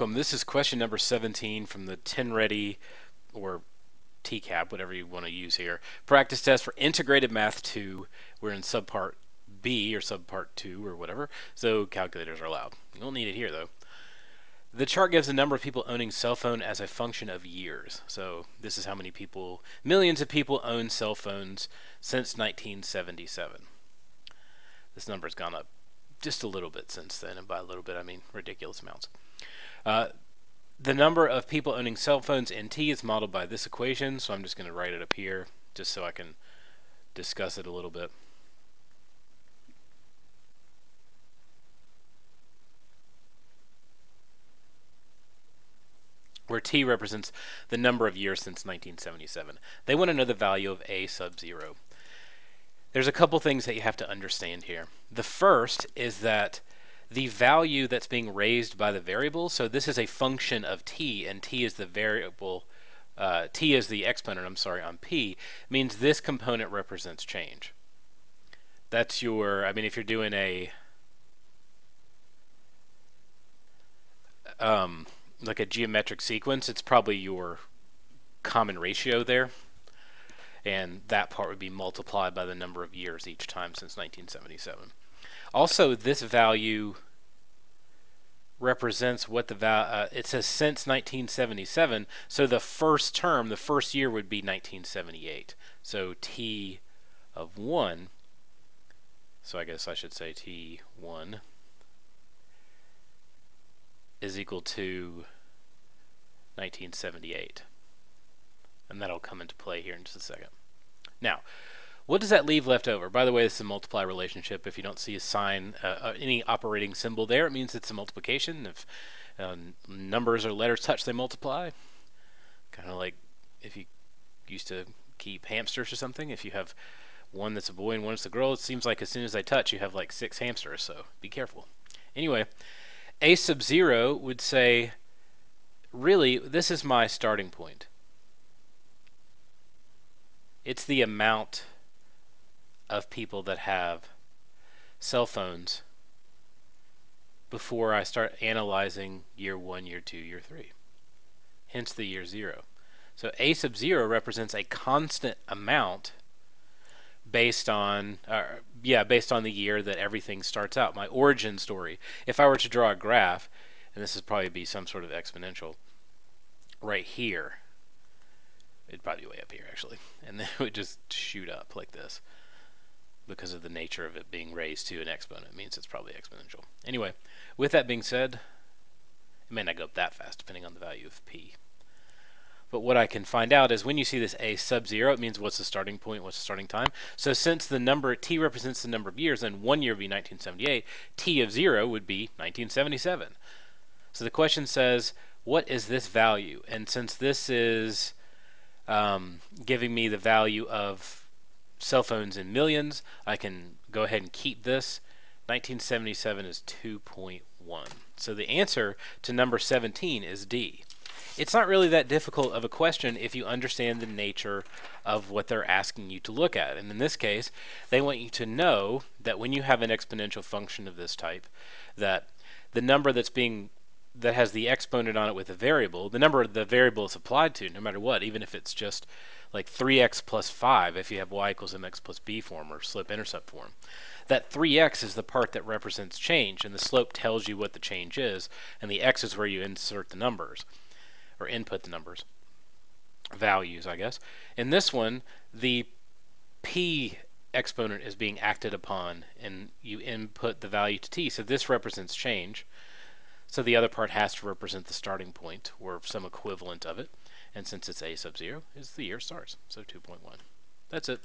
welcome. This is question number 17 from the TNReady or TCAP, whatever you want to use here. Practice test for integrated math 2. We're in subpart B or subpart 2 or whatever, so calculators are allowed. You don't need it here though. The chart gives the number of people owning cell phone as a function of years. So this is how many people, millions of people own cell phones since 1977. This number's gone up just a little bit since then, and by a little bit I mean ridiculous amounts. Uh, the number of people owning cell phones in T is modeled by this equation, so I'm just going to write it up here just so I can discuss it a little bit. where t represents the number of years since 1977. They want to know the value of a sub 0. There's a couple things that you have to understand here. The first is that the value that's being raised by the variable, so this is a function of t, and t is the variable, uh, t is the exponent, I'm sorry, on p, means this component represents change. That's your, I mean, if you're doing a, um, like a geometric sequence, it's probably your common ratio there. And that part would be multiplied by the number of years each time since 1977. Also, this value represents what the value, uh, it says since 1977, so the first term, the first year would be 1978. So T of 1, so I guess I should say T1 is equal to 1978. And that'll come into play here in just a second. Now, what does that leave left over? By the way, this is a multiply relationship. If you don't see a sign, uh, uh, any operating symbol there, it means it's a multiplication. If uh, numbers or letters touch, they multiply. Kind of like if you used to keep hamsters or something. If you have one that's a boy and one that's a girl, it seems like as soon as they touch, you have like six hamsters, so be careful. Anyway, a sub 0 would say, really, this is my starting point. It's the amount of people that have cell phones before I start analyzing year one, year two, year three. Hence the year zero. So A sub zero represents a constant amount based on, uh, yeah, based on the year that everything starts out. My origin story. If I were to draw a graph, and this would probably be some sort of exponential, right here, it'd probably be way up here actually, and then it would just shoot up like this because of the nature of it being raised to an exponent. It means it's probably exponential. Anyway, with that being said, it may not go up that fast depending on the value of p. But what I can find out is when you see this a sub 0, it means what's the starting point, what's the starting time. So since the number t represents the number of years, then one year would be 1978, t of 0 would be 1977. So the question says, what is this value? And since this is um, giving me the value of cell phones in millions. I can go ahead and keep this. 1977 is 2.1. So the answer to number 17 is D. It's not really that difficult of a question if you understand the nature of what they're asking you to look at. And in this case, they want you to know that when you have an exponential function of this type, that the number that's being that has the exponent on it with a variable, the number the variable is applied to, no matter what, even if it's just like 3x plus 5 if you have y equals mx plus b form or slope-intercept form. That 3x is the part that represents change, and the slope tells you what the change is, and the x is where you insert the numbers, or input the numbers. Values, I guess. In this one, the p exponent is being acted upon, and you input the value to t, so this represents change. So the other part has to represent the starting point, or some equivalent of it. And since it's a sub 0, is the year starts. So 2.1. That's it.